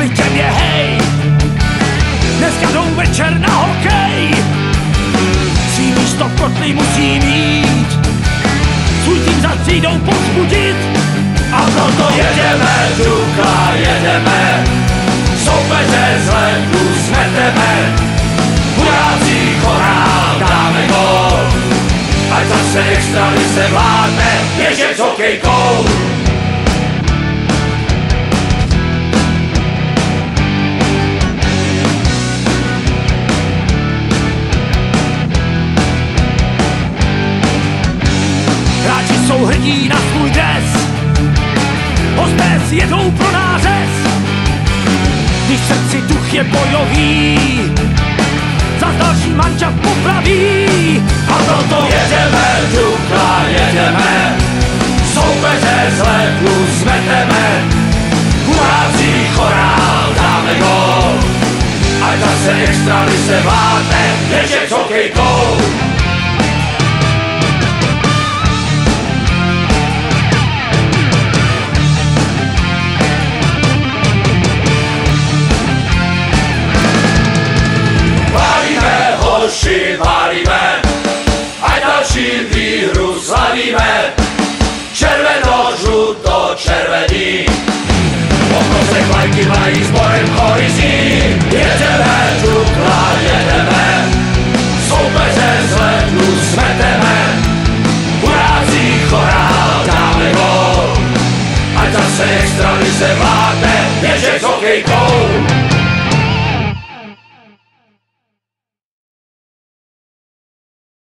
klidně mě hej. Dneska jdou večer na hokej. Svý místo v kotli musí mít. Svůj tým za třídou pozbudit A proto jedeme, Duka, jedeme. Soupeře z ledu smeteme. Hurácí chorál, dáme gol Ať zase extralice vládne Běžec hokejkou. Hrdí na svůj dres, hosté si jedou pro nářez. Když srdci duch je bojový, za další manča popraví. A proto jedeme, Dukla, jedeme, soupeře z letu zmeteme, kurácí chorál dáme gol. Ať zase extra se vládne, běžet s hokejkou. Červený, okolo se vlajky mají horizí. Jedeme, jedeme, soupeře z letu smeteme. Urácí chorál dáme gol, ať zase extra se vládne, běžet s hokejkou.